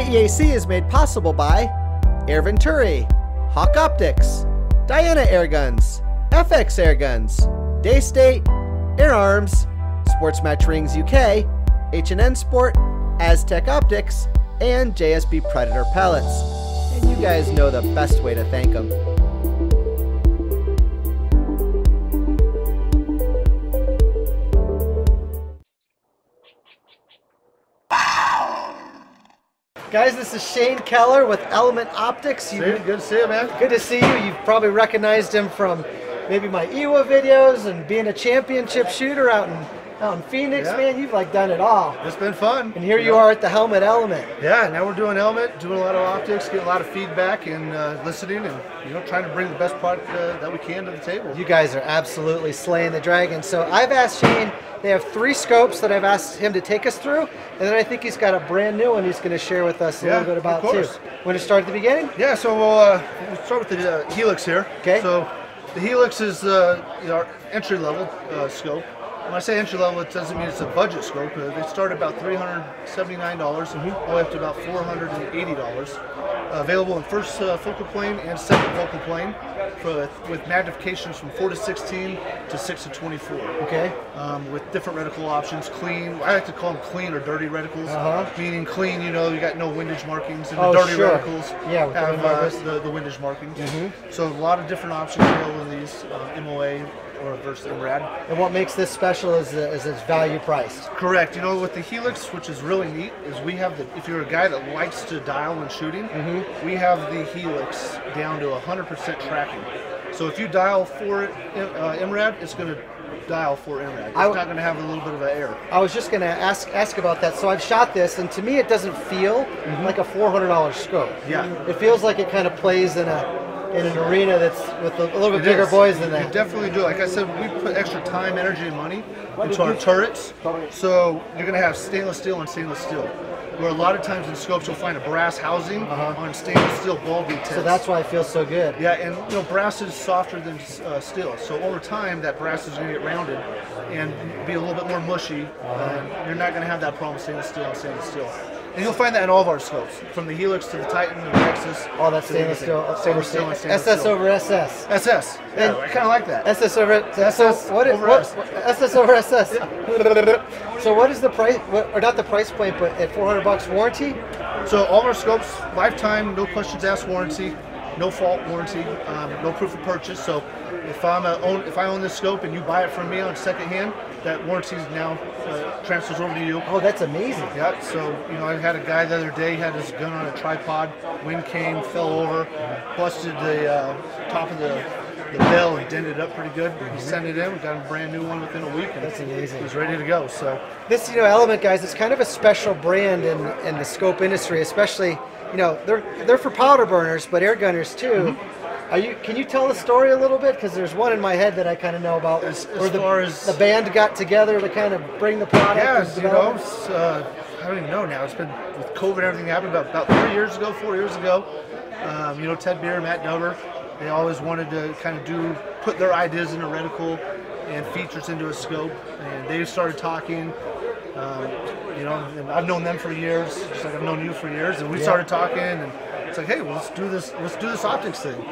AEAC is made possible by Air Venturi, Hawk Optics, Diana Airguns, FX Airguns, Daystate, Air Arms, Sports Match Rings UK, H&N Sport, Aztec Optics, and JSB Predator Pellets. And you guys know the best way to thank them. Guys, this is Shane Kellar with Element Optics. You, good to see you, man. Good to see you. You've probably recognized him from maybe my EWA videos and being a championship shooter out in out in Phoenix, yeah. man. You've like done it all. It's been fun. And here you, you know? are at the Helmet Element. Yeah, now we're doing Helmet, doing a lot of optics, getting a lot of feedback and uh, listening, and you know, trying to bring the best product uh, that we can to the table. You guys are absolutely slaying the dragon. So I've asked Shane. They have three scopes that I've asked him to take us through, and then I think he's got a brand new one he's going to share with us a yeah, little bit about too. Want to start at the beginning? Yeah. So we'll, uh, we'll start with the uh, Helix here. Okay. So the Helix is uh, our entry level uh, scope. When I say entry level, it doesn't mean it's a budget scope. Uh, they start about $379 all the way up to about $480. Uh, available in first uh, focal plane and second focal plane for, with magnifications from 4 to 16 to 6 to 24. Okay. Um, with different reticle options, clean. I like to call them clean or dirty reticles. Uh-huh. Meaning clean, you know, you got no windage markings, and oh, the dirty sure. reticles yeah, have uh, the, the windage markings. Mm-hmm. So a lot of different options available in these uh, MOA or versus IMRAD. And what makes this special is, uh, is its value priced. Correct. You know, with the Helix, which is really neat, is we have the, if you're a guy that likes to dial when shooting, mm-hmm. we have the Helix down to 100% tracking. So if you dial for it, uh, IMRAD, it's going to dial for IMRAD. It's not going to have a little bit of an error. I was just going to ask ask about that. So I've shot this, and to me, it doesn't feel mm-hmm. like a $400 scope. Yeah. It feels like it kind of plays in a in an arena that's with a, little bit it bigger is. boys than that. You definitely do. Like I said, we put extra time, energy, and money into our turrets. So you're going to have stainless steel and stainless steel. Where a lot of times in scopes you'll find a brass housing uh-huh. on stainless steel ball bead So that's why it feels so good. Yeah, and you know brass is softer than uh, steel. So over time that brass is going to get rounded and be a little bit more mushy. Uh-huh. you're not going to have that problem with stainless steel and stainless steel. And you'll find that in all of our scopes, from the Helix to the Titan, the Nexus. All that stainless steel, stainless steel, SS over SS. SS. I kind of like that. SS over SS. what is, over what, SS over SS. so what is the price? What, or not the price point, but at 400 bucks warranty? So all our scopes, lifetime, no questions asked warranty, no fault warranty, um, no proof of purchase. So if I'm a own, if I own this scope and you buy it from me on second hand, that warranty is now uh, transfers over to you. Oh, that's amazing. Yeah. So you know, I had a guy the other day had his gun on a tripod. Wind came, fell over, busted the uh, top of the the bell and dented it up pretty good. Mm-hmm. He sent it in. We got a brand new one within a week. And That's amazing. He was ready to go. So this, you know, Element guys, it's kind of a special brand in in the scope industry, especially. You know, they're they're for powder burners, but air gunners too. Mm-hmm are you? Can you tell the story a little bit? Because there's one in my head that I kind of know about. As, as where the, far as the band got together to kind of bring the product. Yeah, you know, uh, I don't even know now. It's been with COVID and everything happened about about three years ago, four years ago. Um, you know, Ted Beer, and Matt Dover, they always wanted to kind of do put their ideas in a reticle and features into a scope, and they started talking. Um, you know, and I've known them for years, just like I've known you for years, and we yeah. started talking, and it's like, hey, well, let's do this. Let's do this optics thing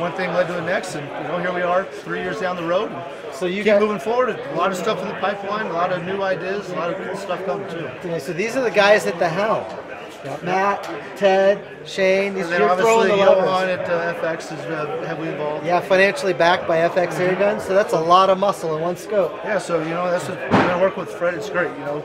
one thing led to the next, and you know, here we are, three years down the road. so you keep got, moving forward. A lot of stuff in the pipeline, a lot of new ideas, a lot of cool stuff coming too. Okay, so these are the guys at the helm. Matt, Ted, Shane. These and you're throwing the Johan at uh, FX is uh, heavily involved. Yeah, financially backed by FX mm-hmm. Airguns, so that's a lot of muscle in one scope. Yeah, so you know that's what, when I work with Fred, it's great. You know,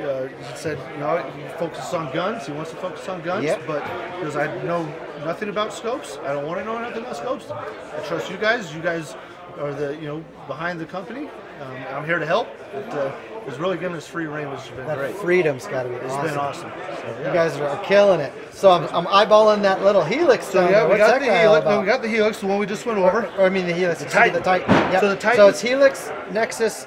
uh, he said, you know, he focuses on guns. He wants to focus on guns, yep. but because I know nothing about scopes, I don't want to know nothing about scopes. I trust you guys. You guys are the you know behind the company. Um, I'm here to help. But, uh, it's really giving us free reign, which has been that great. Freedom's got to be It's awesome. been awesome. So, yeah. You guys are killing it. So I'm, I'm eyeballing that little helix. So yeah, we got the helix. No, we got the helix, the one we just went over. Or, or I mean the helix. The Titan. The Titan. Yep. So the Titan. So it's helix, Nexus,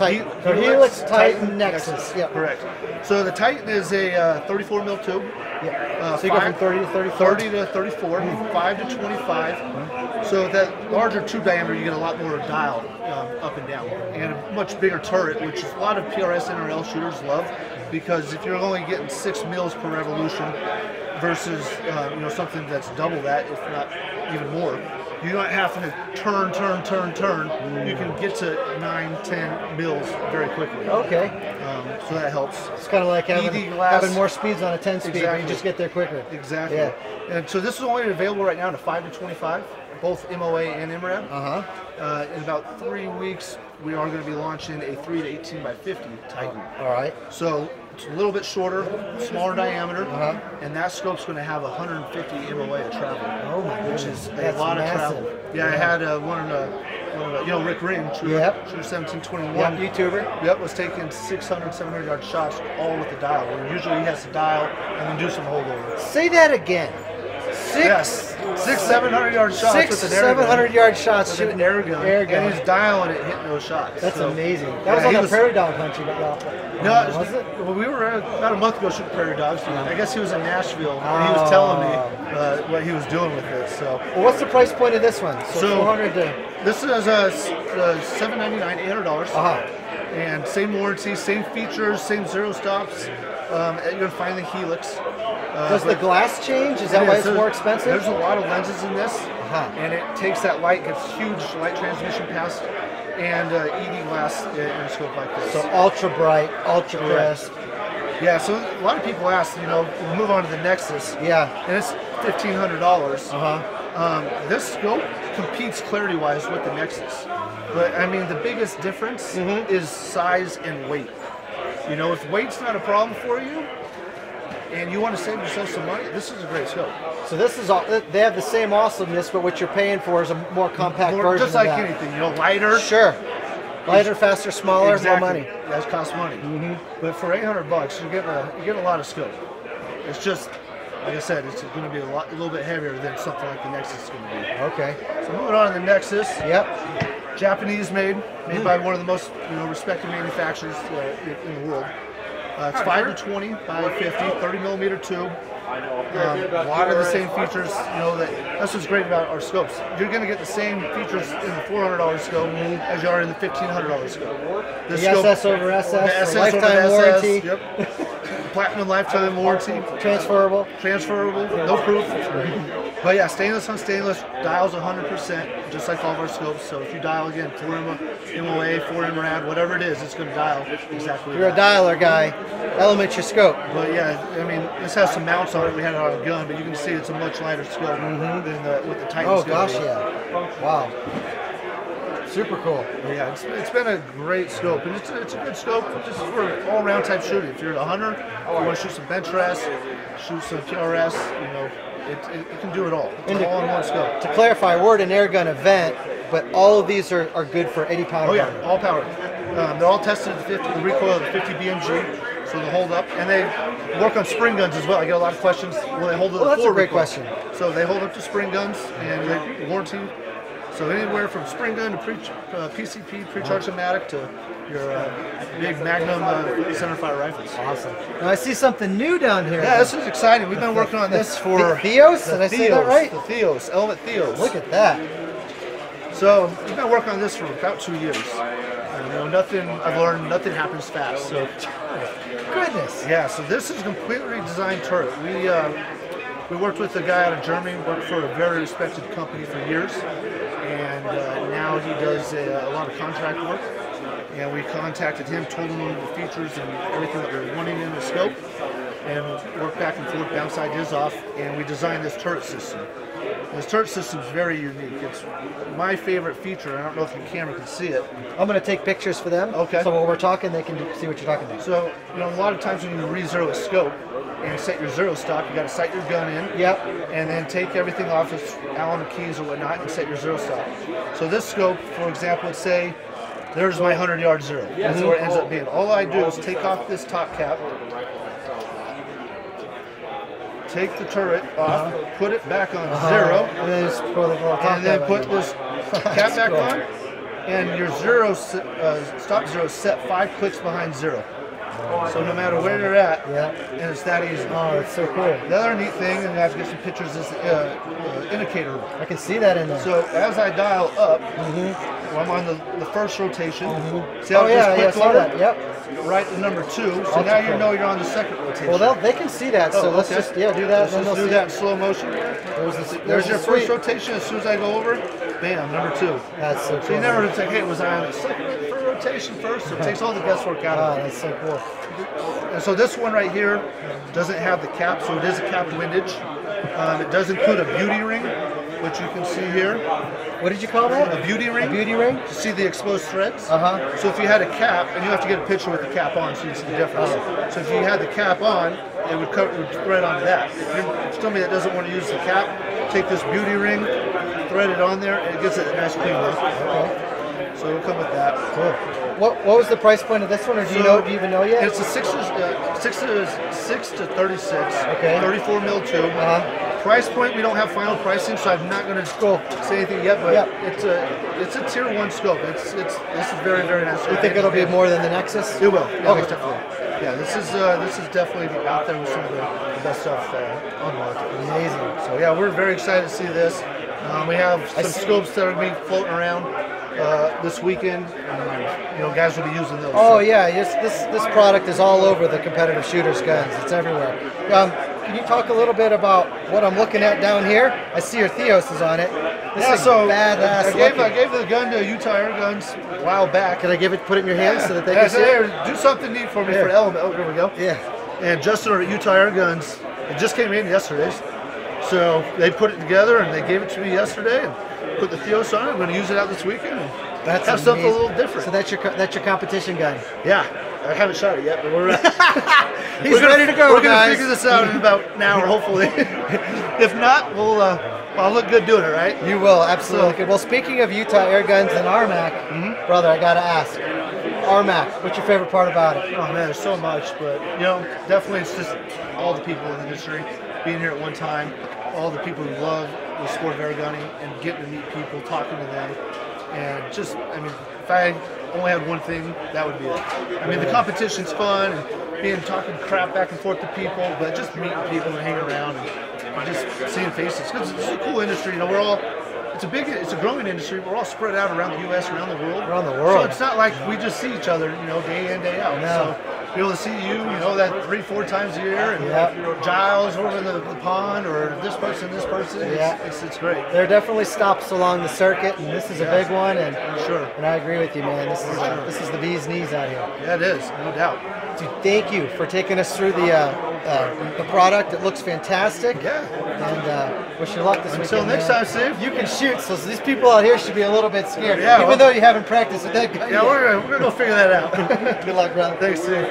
Titan. He- So Helix, Titan, Nexus. Yep. Correct. So the Titan is a uh, 34 mil tube. Yeah. Uh, so you go from 30 to 34. 30 to 34, 5 to 25. So that larger tube diameter, you get a lot more dial um, up and down, and a much bigger turret, which a lot of PRS NRL shooters love, because if you're only getting six mils per revolution versus uh, you know something that's double that, if not even more. You're not having to turn, turn, turn, turn. You can get to 9, 10 mils very quickly. Okay. Um, so that helps. It's kind of like having, having more speeds on a 10 speed, but you just get there quicker. Exactly. Yeah. And so this is only available right now to 5 to 25, both MOA and MRAD. Uh huh. Uh, in about three weeks, we are going to be launching a 3 to 18 by 50 Titan. All right. So it's a little bit shorter, smaller diameter, Uh-huh. and that scope's going to have 150 MOA of travel. Oh my Which is a That's lot massive. of travel. Yeah, I had uh, one of the, one of the, you know, Rick Ring, True, Yep. True 1721. Yep, YouTuber. Yep, was taking 600, 700 yard shots all with the dial. Where usually he has to dial and then do some holdover. Say that again. Six, Yes, six, seven hundred yard shots six, with an air gun. seven hundred yard shots with shooting an air gun, Air gun. and he's dialing it, hitting those shots. That's So- amazing. That Yeah, was on the was- Prairie Dog Hunt you got off. No, was it? Well, we were uh, about a month ago shooting prairie dogs. I guess he was in Nashville, and he was telling me uh, what he was doing with it. So Well, what's the price point of this one? So, So- 400 to. this is a, uh, seven ninety nine, eight hundred dollars, Uh huh. and same warranty, same features, same zero stops. Um, you're gonna find the Helix. Does the glass change? Is that why is. it's more expensive? There's a lot of lenses in this, Uh-huh. and it takes that light, gets huge light transmission past, and uh, ED glass in a scope like this. So ultra bright, ultra crisp. yeah, so a lot of people ask, you know, we'll move on to the Nexus, Yeah. and it's fifteen hundred dollars. Uh huh. Um, this scope competes clarity-wise with the Nexus, but I mean the biggest difference Mm-hmm. is size and weight. You know, if weight's not a problem for you, and you want to save yourself some money, this is a great scope. So this is all. They have the same awesomeness, but what you're paying for is a more compact More- version just like anything, you know, lighter. Sure. Lighter, faster, smaller, exactly. more money. That costs money. But for 800 bucks, you're getting a you get a lot of scope. It's just like I said, it's going to be a, lot, a little bit heavier than something like the Nexus is going to be. Okay. So moving on to the Nexus, Yep. Japanese made, made by one of the most you know respected manufacturers uh, in, in the world. Uh, it's 5 to 20 by 50, 30 millimeter tube. Um, a lot of the same features, you know, that that's what's great about our scopes. You're going to get the same features in the $400 scope as you are in the $1,500 scope. This The SS over SS, the the SS lifetime over the warranty. Yep. Platinum lifetime warranty, Transferable. transferable, no proof. But yeah, stainless on stainless, dials 100%, just like all of our scopes. So if you dial again, 4 MOA, 4 MRAD, whatever it is, it's going to dial exactly. You're a dialer guy. Element your scope. But yeah, I mean, this has some mounts on it. We had it on a gun, but you can see it's a much lighter scope than mm-hmm. the, what the Titan Oh gosh, yeah. Wow. Super cool. But yeah, it's, it's been a great scope, and it's, it's a good scope just for all round type shooting. If you're a hunter, you want to shoot some bench rest, shoot some PRS, you know, it, it, it can do it all. It's to- all in one scope. To clarify, we're at an air gun event, but all of these are, are good for any powder. Oh yeah, gun. all power. Um, they're all tested at the 50, the recoil of the 50 BMG, so they'll hold up, and they work on spring guns as well. I get a lot of questions. Will they hold up? Well, that's a great recoil? question. So they hold up to spring guns, and they warranty. So anywhere from spring gun to pre, uh, PCP, pre-charged pneumatic to your uh, big Magnum uh, centerfire rifles. Awesome. Now I see something new down here. Yeah, this is exciting. We've been working on this for The- Theos? the Did I say that Theos, right? The Theos, Element Theos. Look at that. So we've been working on this for about two years. And, you know, nothing. I've learned nothing happens fast. So Goodness. yeah, so this is a completely redesigned turret. We uh, we worked with a guy out of Germany, worked for a very respected company for years, and uh, now he does a, a lot of contract work. And we contacted him, told him all the features and everything that we were wanting in the scope, and worked back and forth, bounced ideas off, and we designed this turret system. This turret system is very unique. It's my favorite feature. I don't know if the camera can see it. I'm going to take pictures for them. Okay. So while we're talking, they can see what you're talking about. So, you know, a lot of times when you re-zero a scope and set your zero stop, you got to sight your gun in. Yep. And then take everything off its Allen keys or whatnot and set your zero stop. So this scope, for example, would say, there's my 100 yard zero. That's where it ends up being. All I do is take off this top cap, take the turret off, put it back on zero, And then the top and then put this cap back cool. on, and your zero uh, stop zero is set five clicks behind zero. So no matter where you're at, Yeah. and it's that easy. Oh, that's so cool. The other neat thing, and I have to get some pictures, is the uh, uh, indicator. I can see that in there. So as I dial up, well, I'm on the, the first rotation. See how oh it yeah, yeah, just I clicked saw over? that. Yep. Right to number two. So Ultra now you know you're on the second rotation. Well, they can see that. So Oh, let's okay. just yeah do that. Let's and then just do that in slow motion. There's, the, There's, there's your the first rotation. As soon as I go over, bam, number two. That's so cool. So you never it's like, hey, was I on the second rotation first? So it takes all the guesswork out of it. that's so cool. And so this one right here doesn't have the cap, so it is a capped windage. Um, it does include a beauty ring, which you can see here. What did you call that? A beauty ring. A beauty ring? To see the exposed threads. Uh huh. So if you had a cap, and you have to get a picture with the cap on so you can see the difference. So if you had the cap on, it would cover, it would thread onto that. If you're somebody that doesn't want to use the cap, take this beauty ring, thread it on there, and it gives it a nice clean look. Okay. So it'll come with that. Cool. What what was the price point of this one, or do you know? Do you even know yet? It's a six to uh, six to six to thirty six. Okay. Thirty four mil two. Uh-huh. Price point we don't have final pricing, so I'm not going to Cool. say anything yet. But it's a it's a tier one scope. It's it's this is very very nice. You think it'll be more than the Nexus? It will. Yeah, Okay. definitely. Yeah, this is uh, this is definitely out there with some of the, the best stuff uh, on the market. Amazing. So yeah, we're very excited to see this. Um, we have some scopes that are going to be floating around uh, this weekend. And, you know, guys will be using those. Oh So- yeah, yes, this this product is all over the competitive shooters guns. It's everywhere. Um, can you talk a little bit about what I'm looking at down here? I see your Theos is on it. This Yeah, is so badass. I gave, I gave the gun to Utah Air Guns a while back. Can I give it, put it in your hands so that they Yeah, can see it? Do something neat for me Yeah. for Element. Oh, here we go. Yeah. And Justin at Utah Air Guns, it just came in yesterday. So they put it together and they gave it to me yesterday and put the Theos on it. I'm going to use it out this weekend. And That's have something a little different. So that's your that's your competition gun. yeah, I haven't shot it yet, but we're, ready. He's we're gonna- ready to go, We're going to figure this out in about an hour, hopefully. if not, we'll uh, I'll look good doing it, right? You will absolutely. So- good. Well, speaking of Utah Air Guns and RMAC, Mm-hmm. brother, I gotta ask, RMAC, what's your favorite part about it? Oh man, there's so much, but you know, definitely it's just all the people in the industry being here at one time, all the people who love the sport of air gunning and getting to meet people, talking to them, and just, I mean, if I only had one thing, that would be it. I mean, the competition's fun and being talking crap back and forth to people, but just meeting people and hanging around and just seeing faces because it's a cool industry. You know, we're all. It's a big, it's a growing industry. We're all spread out around the U.S., around the world. Around the world. So it's not like we just see each other, you know, day in, day out. No. So be able to see you, you know, that three, four times a year, and know, Giles over in the, the pond, or this person, this person. It's, Yeah. it's, it's great. There are definitely stops along the circuit, and this is a big one. And Sure. and I agree with you, man. This is Sure. this is the bee's knees out here. Yeah, it is, no doubt. Dude, thank you for taking us through the uh, uh, the product. It looks fantastic. Yeah. And uh, wish you luck this Until weekend. next man. time, Steve. You can shoot, so these people out here should be a little bit scared. Yeah, even well- though you haven't practiced with that gun. Yeah, yet. we're gonna, we're gonna go figure that out. Good luck, brother. Thanks, Steve.